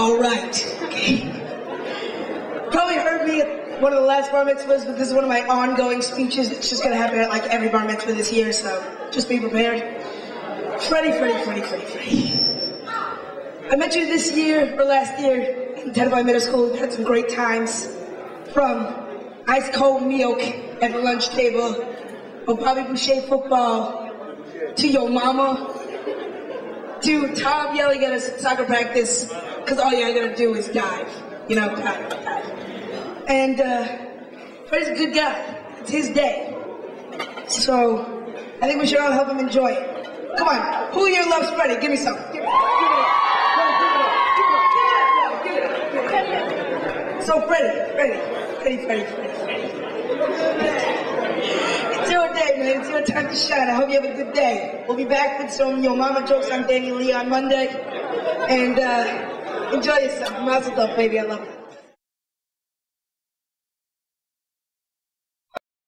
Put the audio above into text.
All right. Okay. Probably heard me at one of the last bar mitzvahs, but this is one of my ongoing speeches. It's just gonna happen at like every bar mitzvah this year, so just be prepared. Freddie, Freddie, Freddie, Freddie, Freddie. I met you this year or last year in Tenafly Middle School. We've had some great times. From ice cold milk at the lunch table, or Bobby Boucher football, to your mama, to Tom yelling at us at soccer practice because all you're gonna do is dive. You know, dive, dive. And uh, Freddie's a good guy. It's his day. So I think we should all help him enjoy it. Come on, who here loves Freddie? Give me some. Give me, give give me, give give me, give give me. So Freddie, Freddie, Freddie, Freddie, Freddie. It's your day, man. It's your time to shine. I hope you have a good day. We'll be back with some Yo Mama jokes on Danny Lee on Monday. And uh, enjoy yourself. Mazel tov, baby. I love you.